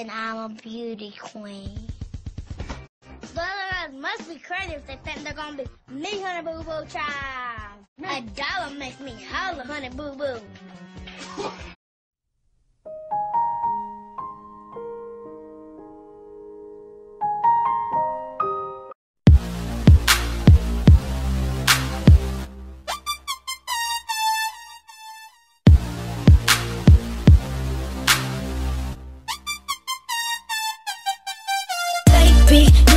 and I'm a beauty queen. Spoilers must be crazy if they think they're gonna be me, honey boo boo child. A dollar makes me holler, honey boo boo. be